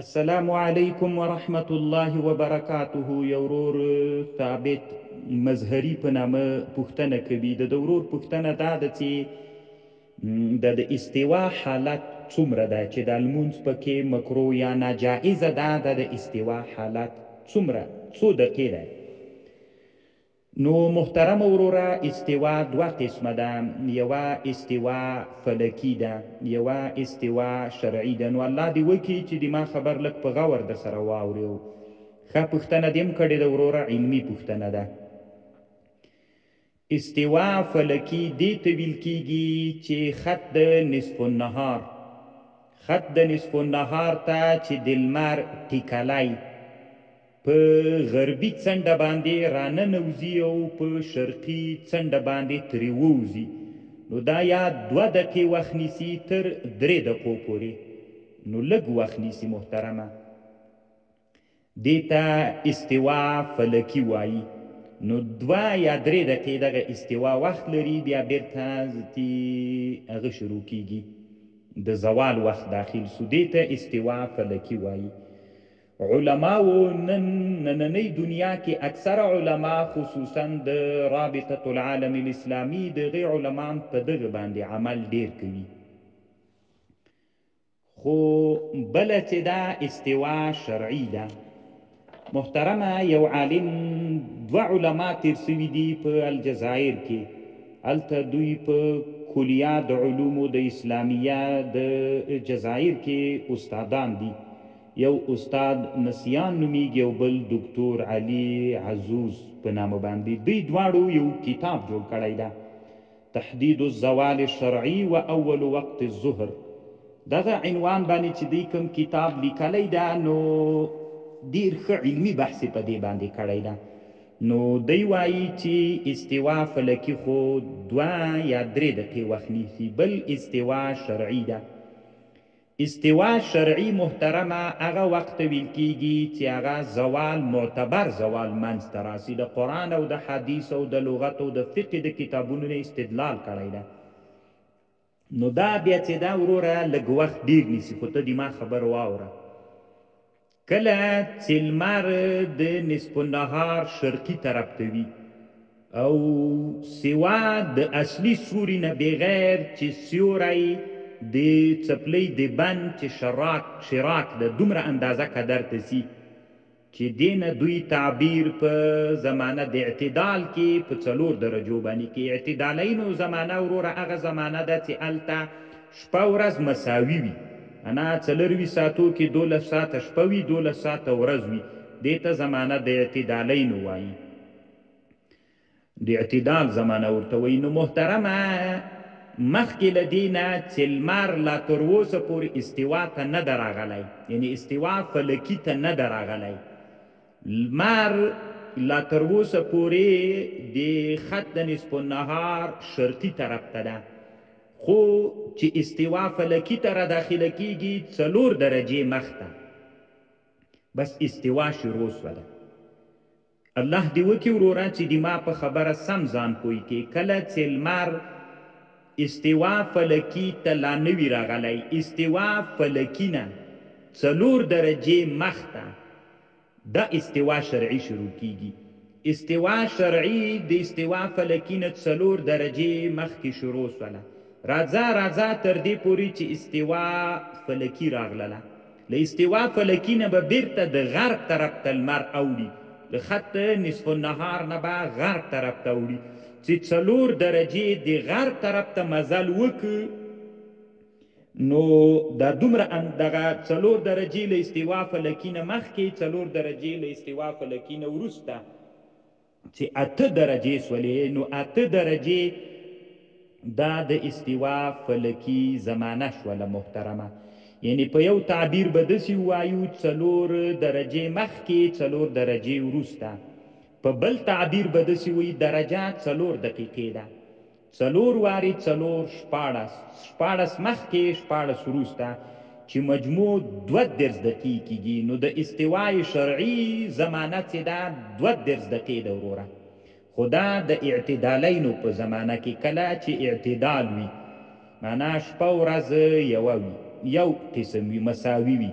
السلام علیکم ورحمت الله وبرکاته یورور ثابت مظهری په نامه پوښتنه کوي د دورور پوښتنه دا ده چې د د استوا حالت څومره ده چې د المونز پکې مکرو یا ناجائزه ده د د استوا حالت څومره څو دقیقې ده نو محترم وروره استوا دوه قسمه ده یوه استوا فلکی ده یوه استوا شرعی ده نو الله دی وکی چی دما خبر لږ په غور درسره واوری او ښه پوښتنه دی هم کړی ده وروره علمی پوښتنه ده استوا فلکی دی ته ویل کیږی چی خط د نصف النهار خط د نصف النهار ته چی دلمر ټیکلی په غربي څنډه باندې راننوځي او په شرقي څنډه باندې ترې ووځي نو دا یا دوه دقیقې وخت نیسي تر درې دقیقو پورې نو لږ وخت نیسي محترمه دې ته استوا فلکي وایي نو دوه یا درې دقیقې دغه استوا وخت لري بیا بیرته تی هغه شروع کیږي د زوال وخت داخل سو دې ته استوا فلکي وایي علماوو نن نننۍ دنيا کې اکثره علما خصوصاً د رابطة العالم الاسلامي دغي علماً په دغه باندې عمل ډېر کوي خو بله چې دا استوا شرعي ده محترمه یو عالم دوه علما تیر سوي دي په الجزایر کې الته دوی په کلیه د علومو د اسلامیه د جزایر کې استادان دي یو استاد نسیان نومیږي او بل دکتور علی عزوز په نامه باندی دوی دواړو یو کتاب جوړ کړی ده تحدید الزوال الشرعی و اول وقت الظهر دغه عنوان باندی چې دوی کوم کتاب لیکلی ده نو ډیر ښه علمی بحث یې په دې باندی کړی ده نو دوی وایی چې استوا فلکی خو دوه یا درې دقیقې وخت نیسي بل استوا شرعی ده استوا شرعي محترمه هغه وخت ته ویل کیږي چې هغه زوال معتبر زوال منځ ته راسي د قران او د حدیث او د لغت او د فقه د کتابونو نه استدلال کړی ده نو دا بیا چې دا وروره لږ وخت ډیر نیسي خو ته دې ما خبر واوره کله چې لمر د نصف النهار شرقي طرف ته وي او سیوا د اصلي سوري نه بغیر چې سیوری د څپلۍ د بند چې شراک، شراک، ده دومره اندازه کدر ته سي چې دې نه دوی تعبیر په زمانه د اعتدال کې په څلور درجو باندې کوي. اعتدالینو زمانه وروره هغه زمانه ده چې هلته شپه ورځ مساوي وي انا څلروي ساتو کي دولس ساعته شپه وي دولس ساعته ورځ وي دي ته زمانه د اعتدالين وايي د اعتدال زمانه ورته وايي نو محترمه مخکي له دي نه چي لمر لا تر اوسه پوري استوا ته نه ده راغلی يعني استوا فلکي ته نه ده راغلی لمر لا تر اوسه پوري د خط د نصف النهار شرقي طرف ته ده خو چې استوا فلکي ته راداخله کېږي څلور درجې مخته بس استوا شروع سوله. الله دې وکړي وروره چې د ما په خبره سم ځان پوه کړې کله چې لمر استوا فلکي ته لا نه وي راغلی استوا فلکي نه څلور درجې مخته د استوا شرعي شروع کیږي. استوا شرعي د استوا فلکي نه څلور درجې مخکې شروع سوله راځه راځه تر دې پورې چې استوا فلکي راغلله له استوا فلکي نه به بیرته د غرب طرف ته لمر اوړي له خط نصف النهار نه به غرب طرف ته اوړي چې څلور درجې دې غرب طرف ته مزل وکړي نو دا دومره اند دغه څلور درجې له استوا فلکي نه مخکې، څلور درجې له استوا فلکي نه وروسته چې اته درجې شولې، نو اته درجې دا د استوا فلکي زمانه شوله محترمه. یعنې په یو تعبیر به داسې ووایو، څلور درجې مخکې، څلور درجې وروسته. په بل تعبیر به داسې وي، درجه څلور دقیقې ده. څلور واري څلور، شپاړس، شپاړس مخکې، شپاړس وروسته، چې مجموع دوه دېرس دقيقې کېږي، نو د استواء شرعي زمانه چې ده دوه دېرس دقيقې ده وروره، خو دا د اعتدالينو په زمانه کې کله چې اعتدال وي، معنی شپه ورځ يوه وي، يو قسم وي، مساوي وي،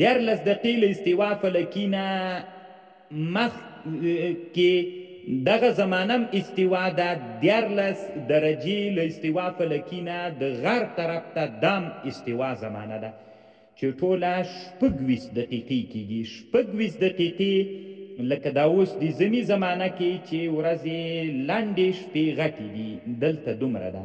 دیارلس دقیقې له استوا فلکي نه مخ کې دغه زمانم استوا ده دیارلس درجې له استوا فلکي نه د غرب طرف ته دام استوا زمانه ده چې ټوله شپږ ویشت دقیقې کیږي شپږ ویشت دقیقې لکه دا اوس د زمي زمانه کې چې ورځې لنډې شپې غټې دي دلته دومره ده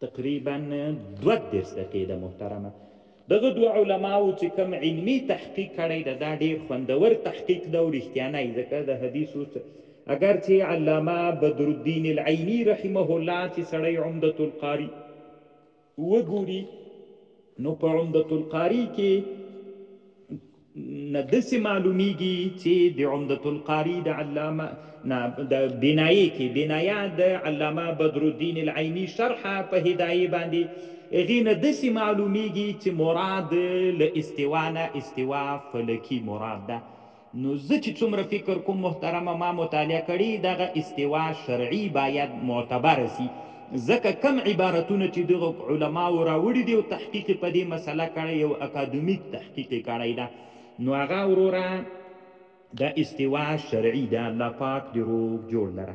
تقریبا دوه دېرش دقیقې ده محترمه. دغه دوه علماوو چې کوم علمي تحقیق کړی ده دا ډېر خوندور تحقیق ده او رښتیانی ځکه د حدیثو اګر چې علامه بدرالدین العیني رحمه الله چې سړی عمدة القاري وګوري نو په عمدة القاري کې نه دسې معلوميږي چې د عمدة القاري د علامه نه د بنايې کې بنايه د علامه بدرالدين العيني شرح په هدايه باندې هغې نه دسې معلوميږي چې مراد له استوا نه استوا فلکي مراد ده نو زه چې څومره فکر کوم محترمه ما مطالعه کړې دغه استوا شرعي باید معتبره سي ځکه کوم عبارتونه چې دغو علماوو راوړي دي او تحقیق یې په دې مسله کړی یو اکادمیک تحقیق یې کړی ده نو هغه وروره د استوا شرعي ده الله پاک دې روغ جوړ لره.